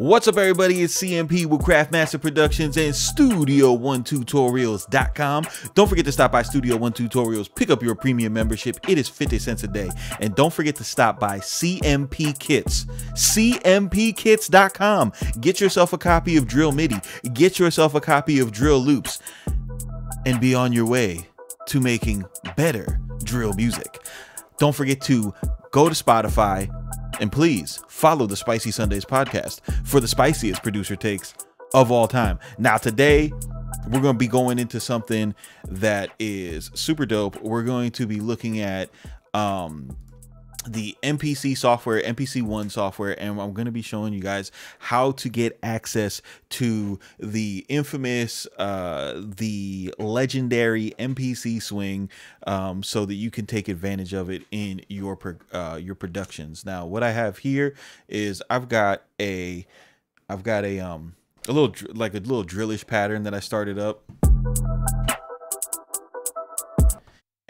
What's up, everybody? It's CMP with Craftmaster Productions and StudioOneTutorials.com. Don't forget to stop by Studio One Tutorials, pick up your premium membership. It is 50 cents a day. And don't forget to stop by CMP Kits, CMPKits.com. Get yourself a copy of Drill MIDI, get yourself a copy of Drill Loops, and be on your way to making better drill music. Don't forget to go to Spotify and please follow the Spicy Sundays podcast for the spiciest producer takes of all time. Now, today, we're going to be going into something that is super dope. We're going to be looking at um, the MPC software, MPC One software, and I'm going to be showing you guys how to get access to the infamous, uh, the legendary MPC swing, um, so that you can take advantage of it in your uh, your productions. Now, what I have here is I've got a, I've got a um a little like a little drillish pattern that I started up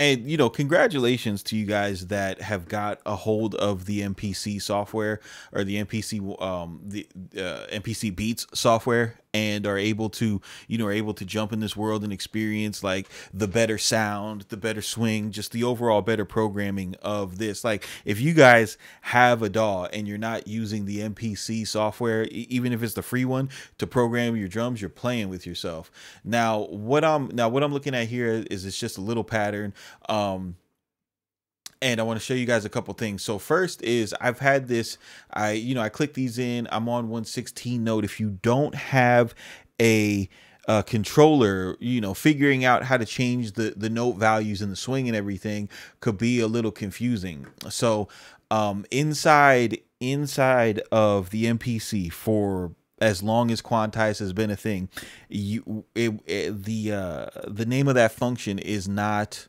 and you know congratulations to you guys that have got a hold of the mpc software or the mpc um the uh, mpc beats software and are able to you know are able to jump in this world and experience like the better sound the better swing just the overall better programming of this. Like if you guys have a DAW and you're not using the MPC software even if it's the free one to program your drums you're playing with yourself. Now what I'm now what I'm looking at here is it's just a little pattern. Um and I want to show you guys a couple things. So first is I've had this, I, you know, I click these in, I'm on 116 note. If you don't have a, controller, you know, figuring out how to change the, the note values and the swing and everything could be a little confusing. So um, inside, inside of the MPC for as long as quantize has been a thing you it, it, the uh the name of that function is not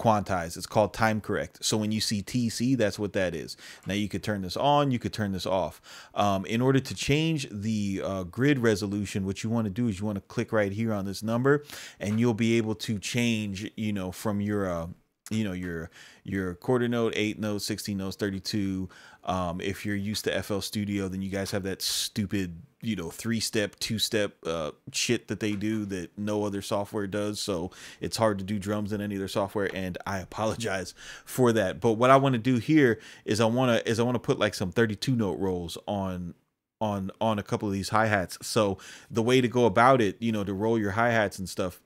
quantize. It's called time correct. So when you see TC, that's what that is. Now you could turn this on, you could turn this off. Um, in order to change the uh, grid resolution, what you want to do is you want to click right here on this number and you'll be able to change, you know, from your, uh, you know, your, your quarter note, eight notes, 16 notes, 32. Um, if you're used to FL Studio, then you guys have that stupid you know three step two step uh, shit that they do that no other software does. So it's hard to do drums in any other software and i apologize for that. But what i want to do here is i want to is i want to put like some 32 note rolls on on on a couple of these hi-hats. So the way to go about it you know to roll your hi-hats and stuff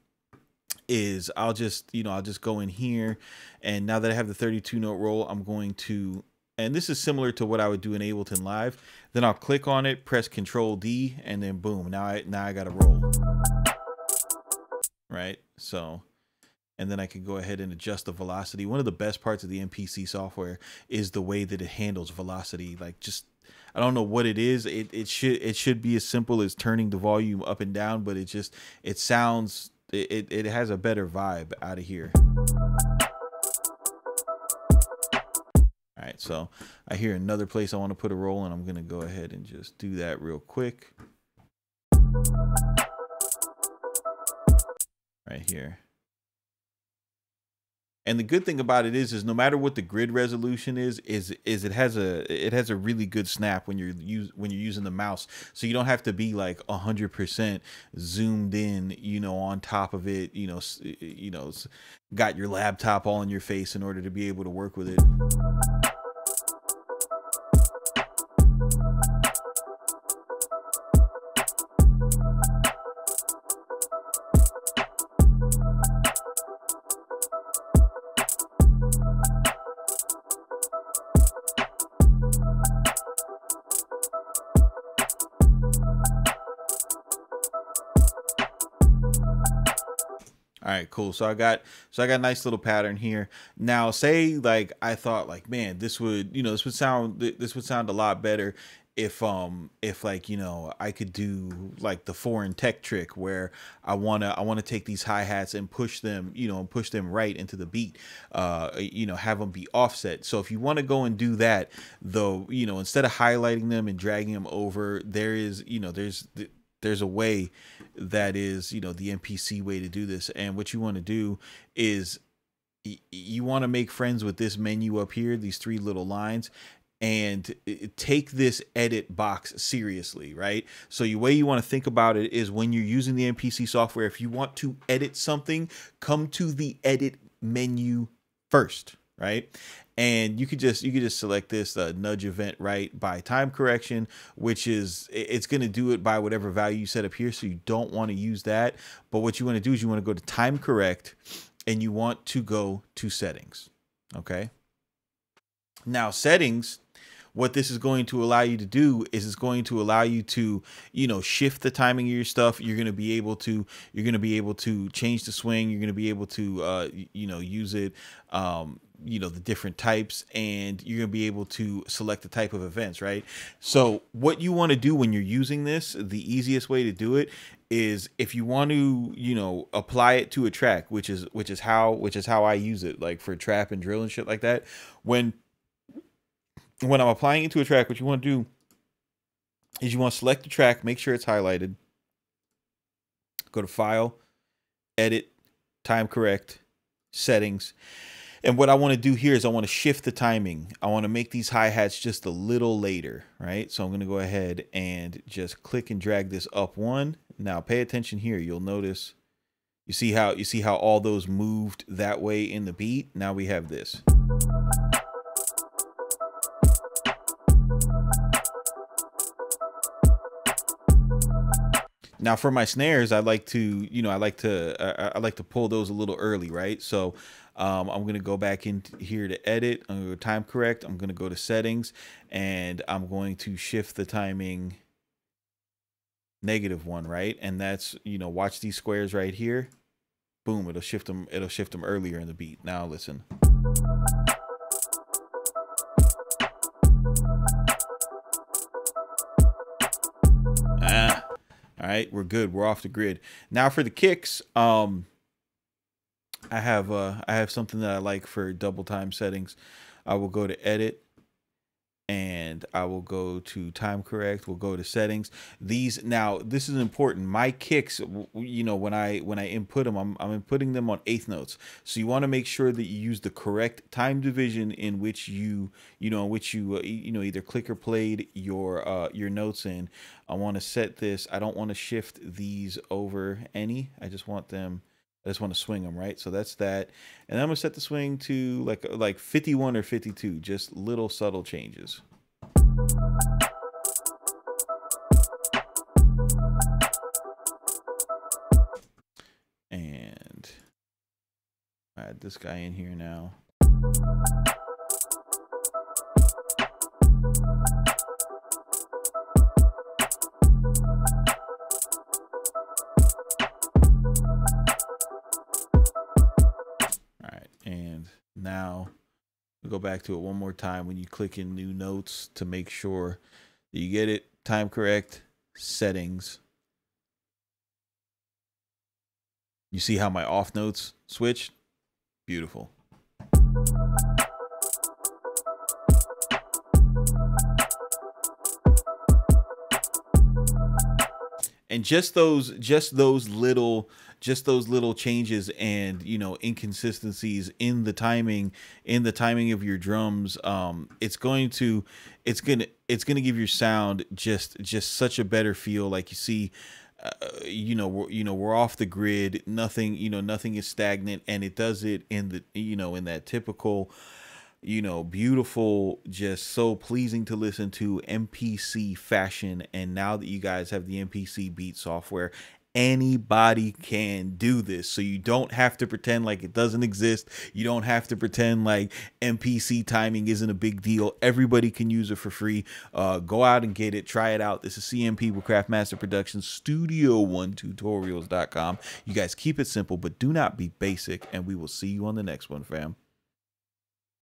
is I'll just, you know, I'll just go in here and now that I have the 32 note roll, I'm going to and this is similar to what I would do in Ableton Live. Then I'll click on it, press Control D, and then boom. Now I now I got a roll. Right. So, and then I can go ahead and adjust the velocity. One of the best parts of the MPC software is the way that it handles velocity. Like just I don't know what it is. It it should it should be as simple as turning the volume up and down, but it just it sounds it it has a better vibe out of here. All right, so I hear another place I want to put a roll, and I'm going to go ahead and just do that real quick. Right here. And the good thing about it is, is no matter what the grid resolution is, is is it has a it has a really good snap when you're use when you're using the mouse. So you don't have to be like hundred percent zoomed in, you know, on top of it. You know, you know, got your laptop all in your face in order to be able to work with it. Right, cool. So I got so I got a nice little pattern here. Now, say like I thought like, man, this would, you know, this would sound this would sound a lot better if um if like you know I could do like the foreign tech trick where I wanna I wanna take these hi hats and push them you know and push them right into the beat uh you know have them be offset so if you want to go and do that though you know instead of highlighting them and dragging them over there is you know there's there's a way that is you know the MPC way to do this and what you want to do is you want to make friends with this menu up here these three little lines and take this edit box seriously, right? So the way you want to think about it is when you're using the MPC software, if you want to edit something, come to the edit menu first, right? And you could just you could just select this uh, nudge event right by time correction, which is it's going to do it by whatever value you set up here. So you don't want to use that. But what you want to do is you want to go to time correct, and you want to go to settings. Okay. Now settings what this is going to allow you to do is it's going to allow you to you know shift the timing of your stuff. You're going to be able to you're going to be able to change the swing. You're going to be able to uh you know use it um you know the different types and you're going to be able to select the type of events right? So what you want to do when you're using this the easiest way to do it is if you want to you know apply it to a track which is which is how which is how i use it like for trap and drill and shit like that when when I'm applying it to a track, what you want to do is you want to select the track, make sure it's highlighted, go to File, Edit, Time Correct, Settings. And what I want to do here is I want to shift the timing. I want to make these hi-hats just a little later, right? So I'm going to go ahead and just click and drag this up one. Now pay attention here. You'll notice, you see how you see how all those moved that way in the beat. Now we have this. Now for my snares, I like to, you know, I like to, I like to pull those a little early, right? So um, I'm going to go back in here to edit. I'm going to time correct. I'm going to go to settings and I'm going to shift the timing negative one, right? And that's, you know, watch these squares right here. Boom, it'll shift them, it'll shift them earlier in the beat. Now listen. All right, we're good. We're off the grid. Now for the kicks, um, I have uh, I have something that I like for double time settings. I will go to edit and I will go to time correct. We'll go to settings. These now this is important. My kicks, you know, when I when I input them, I'm I'm inputting them on eighth notes. So you want to make sure that you use the correct time division in which you you know in which you uh, you know either click or played your uh your notes in. I want to set this. I don't want to shift these over any. I just want them. I just want to swing them, right? So that's that. And I'm going to set the swing to like like 51 or 52, just little subtle changes. And add this guy in here now. Now we go back to it one more time. When you click in new notes to make sure that you get it time correct settings. You see how my off notes switched? Beautiful and just those just those little just those little changes and you know inconsistencies in the timing in the timing of your drums um it's going to it's gonna it's gonna give your sound just just such a better feel. Like you see uh, you know we're you know we're off the grid nothing you know nothing is stagnant and it does it in the you know in that typical you know, beautiful, just so pleasing to listen to MPC fashion. And now that you guys have the MPC beat software, anybody can do this. So you don't have to pretend like it doesn't exist. You don't have to pretend like MPC timing isn't a big deal. Everybody can use it for free. Uh, go out and get it. Try it out. This is CMP with Craftmaster Productions, Studio One Tutorials.com. You guys keep it simple, but do not be basic. And we will see you on the next one, fam.